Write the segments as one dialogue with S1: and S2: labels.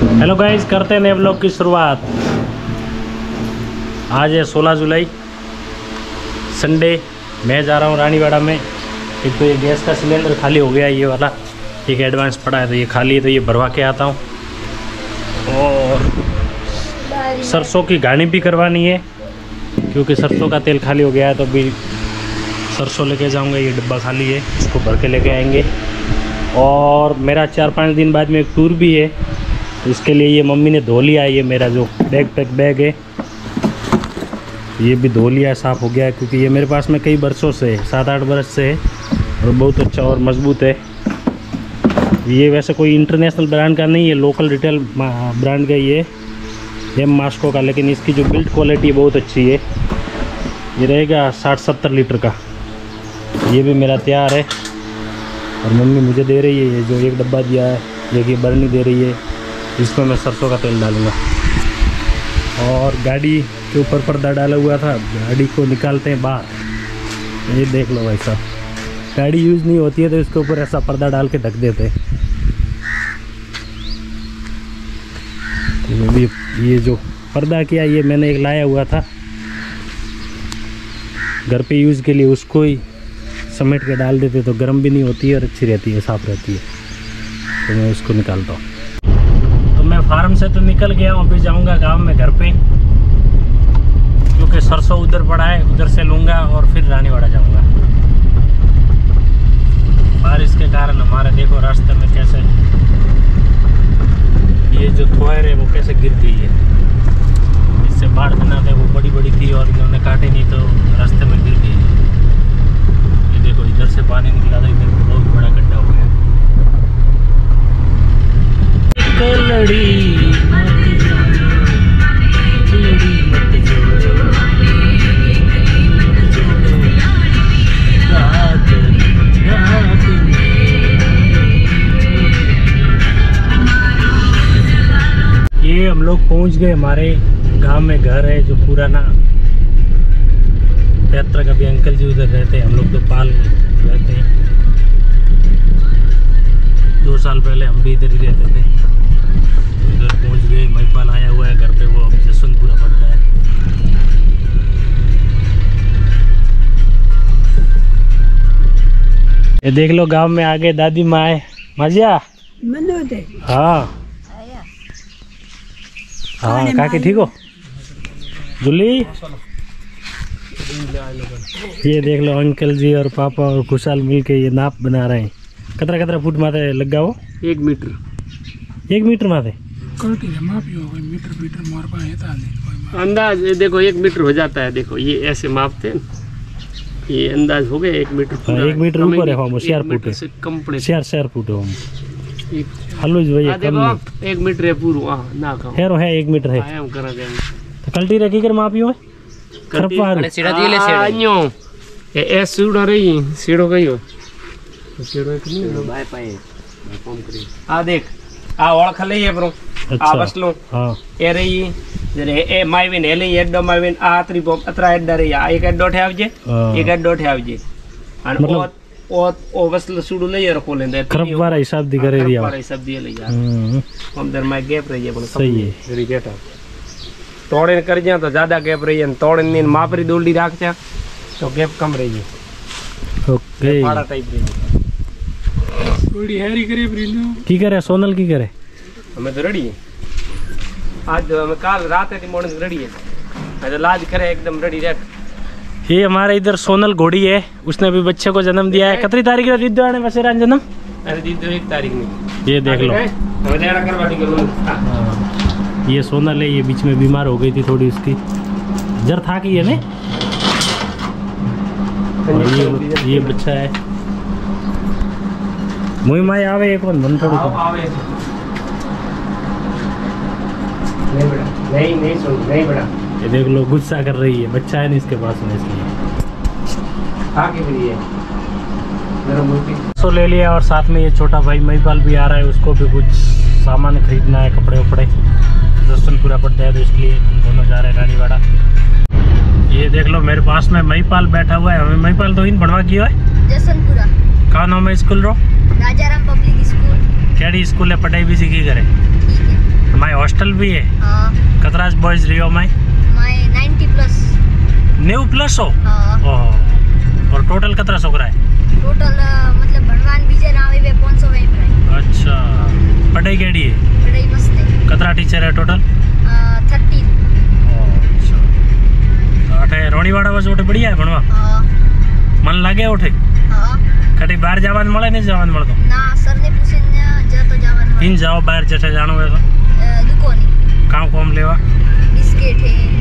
S1: Hello guys करते हैं नए ब्लॉग की शुरुआत। आज है 16 जुलाई। संडे मैं जा रहा हूँ रानीवाड़ा में। एक तो ये गैस का सिलेंडर खाली हो गया, ये वाला। एक एडवांस पड़ा है तो ये खाली है तो ये भरवा के आता हूँ। और सरसों की गाड़ी भी करवानी है, क्योंकि सरसों का तेल खाली हो गया है तो अभी सरसों लेके जाऊँगा, ये डब्बा खाली है, इसको भर के लेके आएँगे। और मेरा चार पाँच दिन बाद में एक टूर भी है इसके लिए ये मम्मी ने धो लिया है ये मेरा जो बैग पैक बैग है। ये भी धो लिया साफ़ हो गया है क्योंकि ये मेरे पास में कई बरसों से है, सात आठ बरस से है और बहुत अच्छा और मज़बूत है। ये वैसे कोई इंटरनेशनल ब्रांड का नहीं है लोकल रिटेल ब्रांड का ये एम मास्को का, लेकिन इसकी जो बिल्ड क्वालिटी बहुत अच्छी है। ये रहेगा साठ सत्तर लीटर का। ये भी मेरा तैयार है। और मम्मी मुझे दे रही है, ये जो एक डब्बा दिया है एक कि बर्नी दे रही है। इसमें मैं सरसों का तेल डालूँगा। और गाड़ी के ऊपर पर्दा डाला हुआ था, गाड़ी को निकालते हैं बाहर। ये देख लो भाई साहब। गाड़ी यूज़ नहीं होती है तो इसके ऊपर ऐसा पर्दा डाल के ढक देते तो भी, ये जो पर्दा किया, ये मैंने एक लाया हुआ था। घर पे यूज़ के लिए उसको ही समेट के डाल देते तो गर्म भी नहीं होती है और अच्छी रहती है, साफ़ रहती है। तो मैं उसको निकालता हूँ। निकल गया हूँ अभी जाऊँगा गाँव में घर पे। क्योंकि सरसों उधर पड़ा है, उधर से लूँगा और फिर रानीवाड़ा जाऊँगा। बारिश के कारण हमारे देखो रास्ते में कैसे ये जो थोयर है, वो कैसे गिर गई है। इससे बाढ़ बनाते वो बड़ी बड़ी थी और इन्होंने काटे नहीं तो रास्ते में गिर गई है। ये हम लोग पहुँच गए हमारे गाँव में घर है जो पुराना यात्रा का भी अंकल जी उधर रहते हैं। हम लोग तो पाल रहते हैं। दो साल पहले हम भी इधर ही रहते थे। उधर पहुँच गए महिपाल आया हुआ है घर पे वो अभी जसवंतपुरा पड़ता है। ये देख लो गाँव में आगे दादी माँ है। मजिया हाँ। हाँ काकी ठीक हो? जुली? ये देख लो अंकल जी और पापा और खुशहाल मिल के ये नाप बना रहे हैं। कतरा कतरा फुट माथे लग गया वो
S2: एक मीटर।
S1: एक मीटर माथे?
S2: अंदाज ये देखो एक मीटर हो जाता है देखो ये ऐसे मापते हैं। ये अंदाज हो गया एक मीटर
S1: एक मीटर ऊपर है, हाँ, वो चार फुट। है।
S2: से कम पड़े।
S1: शेयर शेयर फुट हो हम हलुज भैया
S2: हाँ,
S1: कम
S2: देखो
S1: नहीं
S2: एक मीटर है पूरा हाँ ना कम
S1: खैर है एक मीटर है
S2: आया हम करा देंगे
S1: तो कल्टी रखी कर मापियो है खरपार
S2: आño એ એ સીડો રહી સીડો કયો સીડો એક નહીં બાય પાએ ફોન કરી આ દેખ આ ઓળખ લઈએ બ્રો આ
S1: अच्छा
S2: વસલું
S1: हाँ
S2: એ રહી જરે એ માવીને એ લઈ એડો માવીને આ આતરી પોપ અતરા એડા રહી આ એક એડો ઠે આવજે
S1: हाँ।
S2: એક એડો ઠે આવજે અને
S1: मतलब-
S2: ओ बस लसूडो ले यार को लेंदे
S1: खरब बार हिसाब दी करे दिया
S2: बार हिसाब दिए ले यार
S1: हम
S2: दर में गैप रही है बोले
S1: सही है।
S2: रिजेट तोड़े कर जा तो ज़्यादा गैप रही है तोड़े ने मापरी दूली राख छ तो गैप कम रही है।
S1: ओके।
S2: बड़ा टाइप रही है। थोड़ी हैरी करे ब्रिनो
S1: की करे सोनल की करे?
S2: हमें तो रेडी है। आज हमें काल रात है दी मॉर्निंग रेडी है। आज लाज करे एकदम रेडी रख।
S1: ये हमारा इधर सोनल घोड़ी है उसने अभी बच्चे को जन्म दिया है। कतरी तारीख है दीदो आने वैसे जन्म?
S2: अरे दीदो तो एक तारीख में।
S1: ये देख लो।
S2: हाँ।
S1: हाँ। ये सोनल है ये बीच में बीमार हो गई थी थोड़ी उसकी। जर था कि ये ने हाँ। ये ये बच्चा है। मुई माई आवे एक कौन? बन थोड़ी
S2: नहीं बड़ा नहीं नहीं सुन नहीं बड़ा
S1: ये देख लो गुस्सा कर रही है। बच्चा है नहीं इसके पास में इसलिए।
S2: आगे भी
S1: सो ले लिया और साथ में ये छोटा भाई महिपाल भी आ रहा है उसको भी कुछ सामान खरीदना है कपड़े वपड़े दर्शन पूरा पड़ता है तो इसलिए दोनों जा रहे हैं रानीवाड़ा ये देख लो मेरे पास में महिपाल बैठा हुआ है। हमें महिपाल तो इन बनवा किया है। कहा नाम है स्कूल रो?
S3: Rajaram public school.
S1: कैडी स्कूल है पढ़ाई भी सीखी करे।
S3: हमारे
S1: हॉस्टल भी है।
S3: हाँ।
S1: कतराज बॉयज़ रियो
S3: माई। न्यू प्लस
S1: हो और टोटल कतरा सौ रहा है
S3: टोटल मतलब भगवान विजय राम वे 500 वे पर
S1: अच्छा पढ़ाई केड़ी है
S3: पढ़ाई मस्त है
S1: कतरा टीचर है टोटल
S3: 13
S1: अच्छा आठे अठे रोणीवाड़ा बस उठे बढ़िया है भणवा
S3: हाँ
S1: मन लागे उठे
S3: हाँ
S1: कटी बाहर जावन मळे नहीं जावन मळतो
S3: ना सर ने पूछे न
S1: जा तो जावन मळे इन जाओ बाहर
S3: जठे
S1: जानो है तो
S3: दुकान काम कोम लेवा बिस्किट है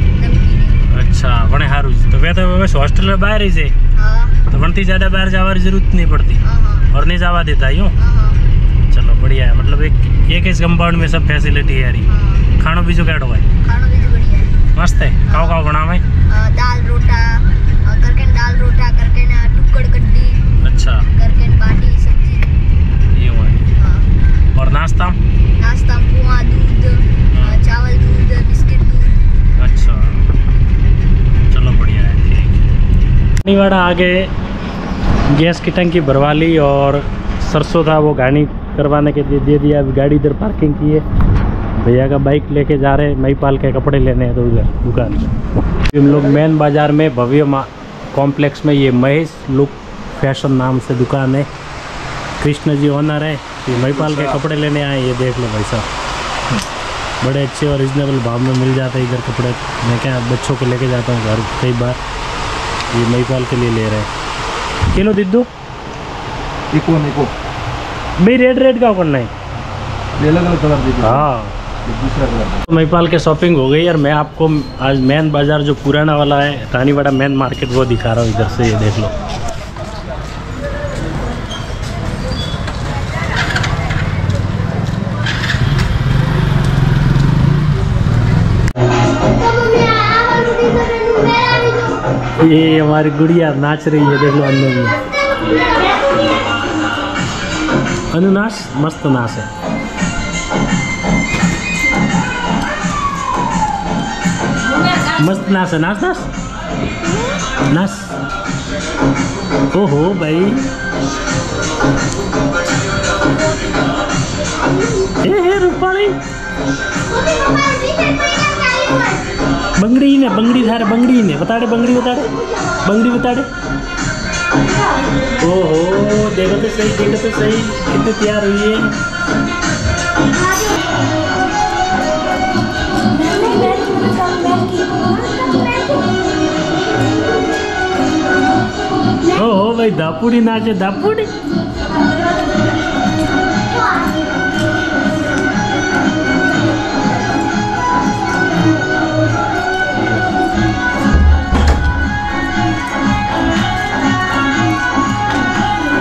S3: હે
S1: अच्छा વણે સારું છે તો વે તો બસ હોસ્ટેલ બહાર જ છે
S3: हाँ
S1: તો વણથી ज़्यादा બહાર જવાની જરૂરત નહીં પડતી
S3: हाँ हाँ
S1: और नहीं जावा देता यूँ
S3: हाँ हाँ
S1: चलो बढ़िया है मतलब एक एक इस कंपाउंड में सब फैसिलिटी है यारी
S3: हाँ
S1: खानो बीजो कैडो है
S3: खानो बीजू बढ़िया है
S1: मस्त है काव काव बनावे
S3: अ, दाल रोटा अ, करकेन दाल रोटा करकेन अ, टुक्कड़ कड्डी
S1: अच्छा
S3: करकेन बाटी सब्जी
S1: ये हुआ है
S3: हाँ
S1: और नाश्ता
S3: नाश्ता में पोहा दूध अ, चावल
S1: निवाड़ा आगे गैस की टंकी भरवा ली और सरसों था वो गाड़ी करवाने के लिए दे दिया। अभी गाड़ी इधर पार्किंग की है। भैया का बाइक लेके जा रहे हैं महिपाल के कपड़े लेने हैं तो उधर दुकान हम लोग मेन बाज़ार में भव्य मा कॉम्प्लेक्स में ये महेश लुक फ़ैशन नाम से दुकान है। कृष्ण जी ओनर है ये महिपाल के कपड़े लेने आए ये देख लो भाई साहब। बड़े अच्छे और रिजनेबल भाव में मिल जाते हैं इधर कपड़े। मैं क्या बच्चों को लेके जाता हूँ घर कई बार। ये महिपाल के लिए ले रहे हैं। किलो दिद्दू।
S4: इको निको
S1: भाई रेड रेड का करना है।
S4: अलग अलग कलर दीजिए।
S1: हाँ।
S4: दूसरा कलर
S1: तो महिपाल के शॉपिंग हो गई और मैं आपको आज मेन बाज़ार जो पुराना वाला है रानीवाड़ा मेन मार्केट वो दिखा रहा हूँ इधर से ये देख लो। ये हमारी गुड़िया नाच रही है, देख लो अंदर में अनुनाश मस्त नाच है। मस्त नाच है, नाच नाच। नाच। ओहो भाई। ए, हे रूपाली। બંગડી ને બંગડી થારે બંગડી ને બતાડે બંગડી બતાડે બંગડી બતાડે ओहो देखो तो सही देखो तो सही कितनी तैयार हुई है ओहो भाई दापुड़ी नाचे दापुड़ी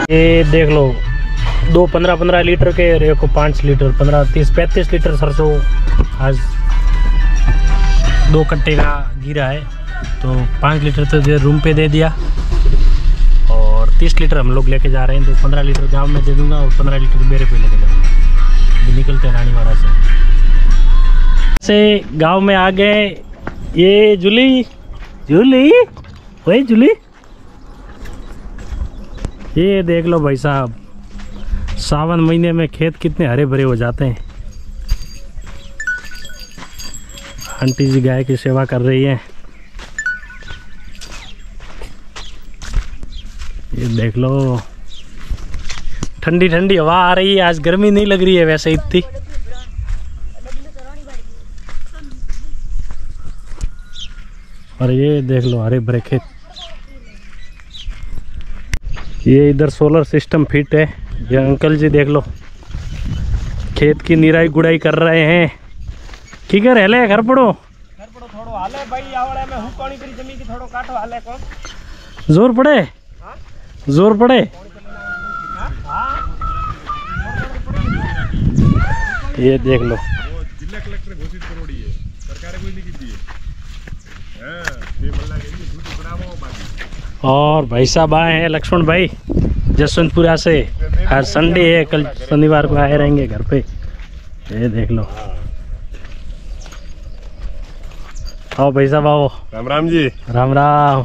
S1: ये देख लो, दो पंद्रह पंद्रह लीटर के और एक पाँच लीटर, पंद्रह तीस, पैंतीस लीटर सरसों आज दो कट्टे का गिरा है। तो पाँच लीटर तो दे रूम पे दे दिया और तीस लीटर हम लोग लेके जा रहे हैं। तो पंद्रह लीटर गाँव में दे दूँगा और पंद्रह लीटर मेरे पे लेके जाऊँगा। अभी निकलते हैं रानीवाड़ा से। से गाँव में आ गए। ये जुली जुली वही जुली। ये देख लो भाई साहब, सावन महीने में खेत कितने हरे भरे हो जाते हैं। आंटी जी गाय की सेवा कर रही है। ये देख लो ठंडी ठंडी हवा आ रही है, आज गर्मी नहीं लग रही है वैसे इतनी। और ये देख लो हरे भरे खेत। ये इधर सोलर सिस्टम फिट है। ये अंकल जी देख लो। खेत की निराई गुड़ाई कर रहे हैं। ठीक है रहले घर पड़ो। थोड़ो ज़ोर पड़े? ज़ोर पड़े? ये देख लो
S5: जिल्हा कलेक्टर घोषित करोड़ी है सरकार कोई नहीं की हाँ ये मल्ला के लिए झूठी बनावो बाकी
S1: और भाई साहब आए हैं लक्ष्मण भाई जसवंतपुरा से। आज संडे है कल शनिवार को आए रहेंगे घर पे। ये देख लो। आओ भाई साहब आओ।
S5: राम राम जी।
S1: राम राम।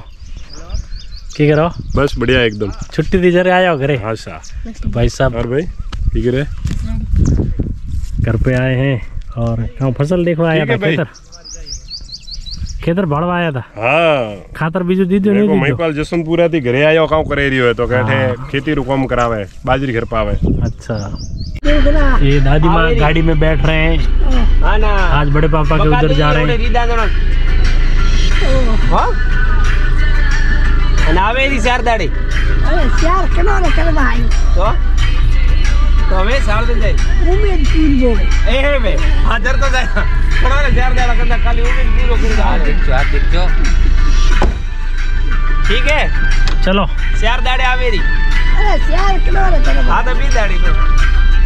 S1: की करो?
S5: बस बढ़िया एकदम।
S1: छुट्टी दी जरे आया हो घरे।
S5: हाँ सा
S1: तो भाई साहब
S5: और भाई ठीक है
S1: घर पे आए हैं और फ़सल देखो आया था
S5: भाई।
S1: खेतर खेतर भड़वा आया था
S5: हाँ
S1: खातर बीजू दीदो
S5: देखो
S1: नहीं दीदो
S5: महिपाल जसवंतपुरा थी घरे आयो काम करे रहियो है तो कहते
S1: हाँ।
S5: खेती रू काम करावे बाजरी घर पावे
S1: अच्छा ये दादी माँ
S2: आवेरी।
S1: गाड़ी में बैठ रहे हैं
S2: હા ના
S1: आज बड़े पापा के उधर जा रहे हैं
S2: રીદા જણા હો અને આવે એની ચાર દાડી
S3: અરે ચાર કનોરે કરવા આવી
S2: તો તો હવે ચાર તો જાય
S3: ઉમેદ પૂરવો
S2: એ હે બે હાજર તો જાય પણ ચાર દાડા કરતા ખાલી देखो यार देखो ठीक है?
S1: चलो।
S2: चार दाड़े आ मेरी।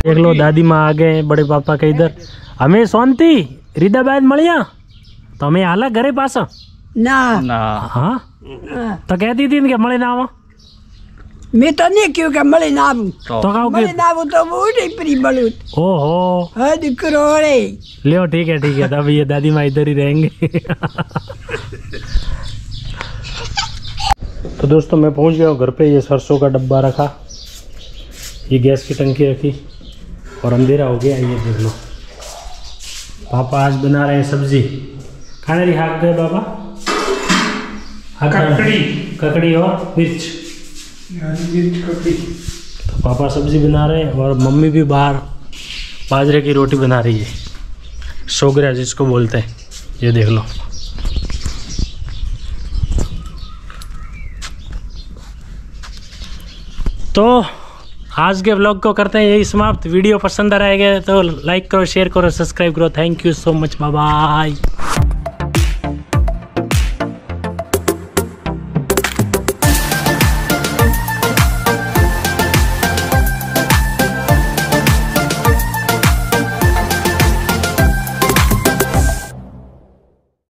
S1: देख लो दादी माँ आ गए बड़े पापा के इधर। हमें शांति रिदाबाद मलिया। तो हमें आला घरे
S3: पास।
S1: ना। ना। हाँ? हाँ? तो कहती थी इनके
S3: मले ना તો નહીં કહ્યું કે મળીને આવું
S1: તો કહું કે
S3: મળીને આવું તો બહુ નહીં પ્રી મળું
S1: ओहो
S3: હા દીકરો રે
S1: लियो ठीक है ठीक है तब ये दादी माँ इधर ही रहेंगे तो दोस्तों मैं पहुंच गया हूँ घर पे ये सरसों का डब्बा रखा ये गैस की टंकी रखी और अंधेरा हो गया ये देख लो पापा आज बना रहे हैं सब्जी खाने रही हाक गए पापा ककड़ी ककड़ी और मिर्च तो पापा सब्ज़ी बना रहे हैं और मम्मी भी बाहर बाजरे की रोटी बना रही है। सोगरा जिसको बोलते हैं। ये देख लो। तो आज के ब्लॉग को करते हैं यही समाप्त। वीडियो पसंद आ रहेगा तो लाइक करो शेयर करो सब्सक्राइब करो। Thank you so much bye